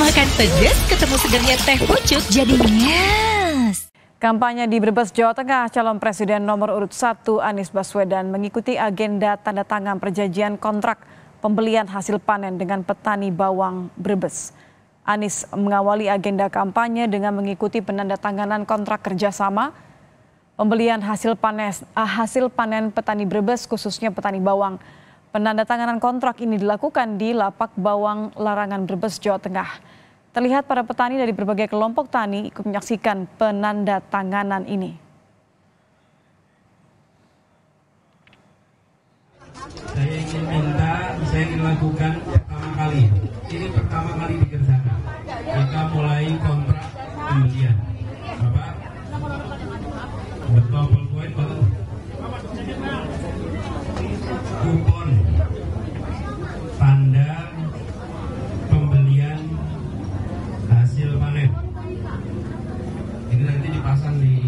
makan pedas ketemu segernya teh pucuk jadi yes. Kampanye di Brebes, Jawa Tengah, calon presiden nomor urut 1 Anies Baswedan mengikuti agenda tanda tangan perjanjian kontrak pembelian hasil panen dengan petani bawang Brebes. Anies mengawali agenda kampanye dengan mengikuti penandatanganan kontrak kerjasama pembelian hasil panen, hasil panen petani Brebes khususnya petani bawang. Penandatanganan kontrak ini dilakukan di Lapak Bawang Larangan Brebes, Jawa Tengah. Terlihat para petani dari berbagai kelompok tani ikut menyaksikan penanda tanganan ini. Saya ingin minta, saya ingin lakukan pertama kali. Ini pertama kali dikerjakan. Kita mulai kontrak pembelian. Bapak, betul poin betul. Kupon tanda pembelian hasil panen. Ini nanti dipasang di